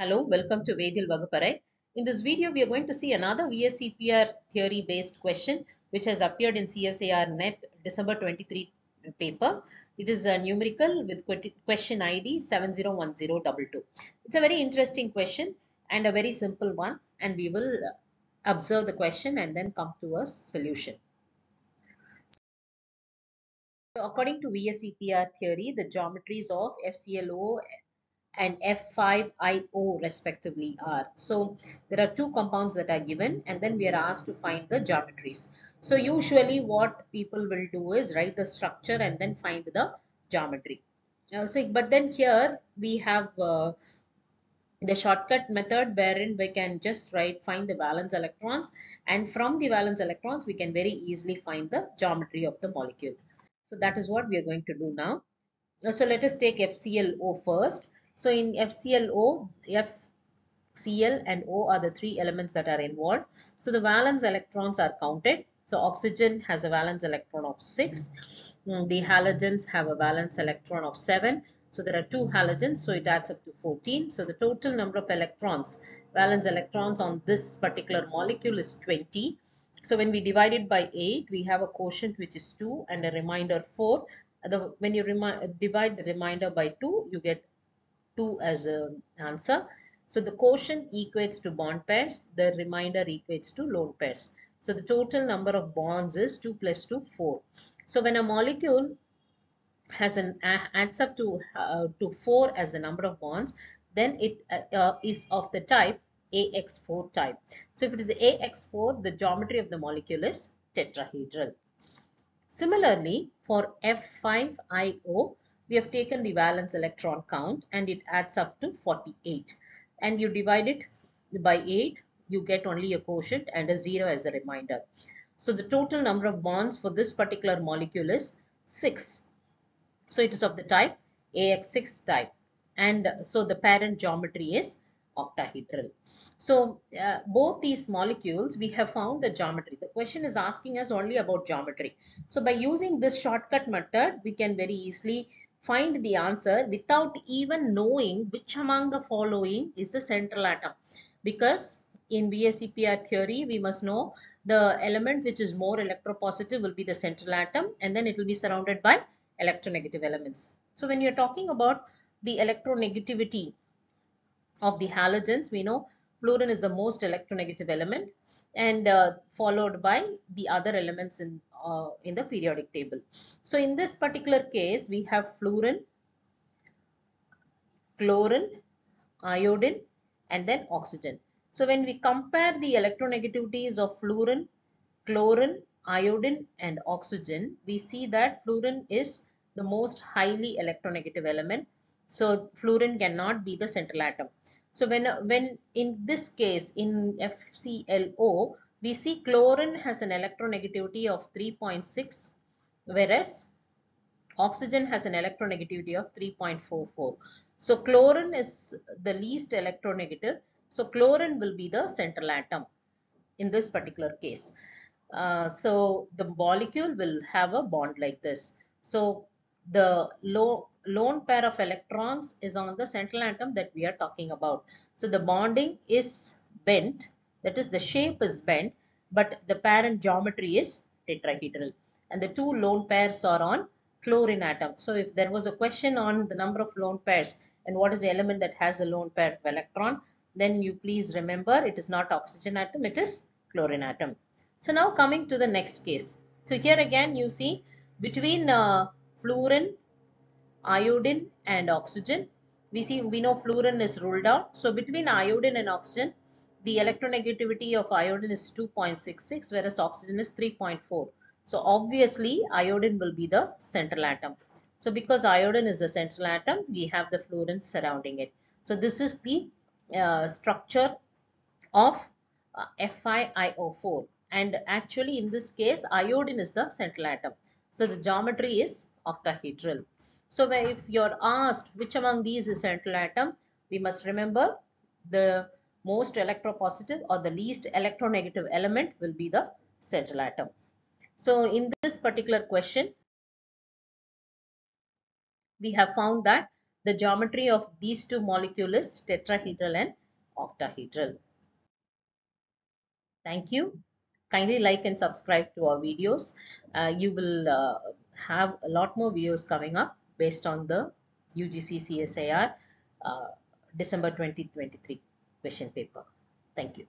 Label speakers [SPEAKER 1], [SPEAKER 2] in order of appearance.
[SPEAKER 1] Hello, welcome to Vediyal Vagupparai. In this video, we are going to see another VSEPR theory based question which has appeared in CSIR net December 23 paper. It is a numerical with question ID 701022. It's a very interesting question and a very simple one and we will observe the question and then come to a solution. So according to VSEPR theory, the geometries of FCLO and F5IO respectively are. So there are two compounds that are given and then we are asked to find the geometries. So usually what people will do is write the structure and then find the geometry. Uh, so, but then here we have uh, the shortcut method wherein we can just write find the valence electrons and from the valence electrons we can very easily find the geometry of the molecule. So that is what we are going to do now. So let us take FCLO first. So in FCLO, FCl and O are the three elements that are involved. So the valence electrons are counted. So oxygen has a valence electron of 6. Mm, the halogens have a valence electron of 7. So there are two halogens, so it adds up to 14. So the total number of electrons, valence electrons on this particular molecule is 20. So when we divide it by 8, we have a quotient which is 2 and a remainder 4. The, when you divide the remainder by 2, you get 2 as an answer. So the quotient equates to bond pairs, the remainder equates to lone pairs. So the total number of bonds is 2 plus 2, 4. So when a molecule has an adds up to uh, to 4 as the number of bonds, then it uh, uh, is of the type AX4 type. So if it is AX4, the geometry of the molecule is tetrahedral. Similarly, for F5IO, we have taken the valence electron count and it adds up to 48. And you divide it by 8, you get only a quotient and a 0 as a reminder. So the total number of bonds for this particular molecule is 6. So it is of the type AX6 type. And so the parent geometry is octahedral. So uh, both these molecules, we have found the geometry. The question is asking us only about geometry. So by using this shortcut method, we can very easily find the answer without even knowing which among the following is the central atom. Because in VSEPR theory, we must know the element which is more electropositive will be the central atom and then it will be surrounded by electronegative elements. So when you're talking about the electronegativity of the halogens, we know fluorine is the most electronegative element and uh, followed by the other elements in, uh, in the periodic table. So in this particular case, we have fluorine, chlorine, iodine and then oxygen. So when we compare the electronegativities of fluorine, chlorine, iodine and oxygen, we see that fluorine is the most highly electronegative element. So fluorine cannot be the central atom. So when, when in this case in FCLO, we see chlorine has an electronegativity of 3.6 whereas oxygen has an electronegativity of 3.44. So chlorine is the least electronegative. So chlorine will be the central atom in this particular case. Uh, so the molecule will have a bond like this. So the low, lone pair of electrons is on the central atom that we are talking about. So the bonding is bent, that is the shape is bent, but the parent geometry is tetrahedral. And the two lone pairs are on chlorine atom. So if there was a question on the number of lone pairs and what is the element that has a lone pair of electron, then you please remember it is not oxygen atom, it is chlorine atom. So now coming to the next case. So here again you see between uh, fluorine, iodine and oxygen. We see we know fluorine is ruled out. So between iodine and oxygen, the electronegativity of iodine is 2.66 whereas oxygen is 3.4. So obviously iodine will be the central atom. So because iodine is the central atom, we have the fluorine surrounding it. So this is the uh, structure of uh, FiIO4 and actually in this case iodine is the central atom. So the geometry is octahedral. So if you're asked which among these is central atom, we must remember the most electropositive or the least electronegative element will be the central atom. So in this particular question, we have found that The geometry of these two molecules is tetrahedral and octahedral. Thank you. Kindly like and subscribe to our videos. Uh, you will uh, have a lot more videos coming up based on the UGC CSIR uh, December 2023 question paper. Thank you.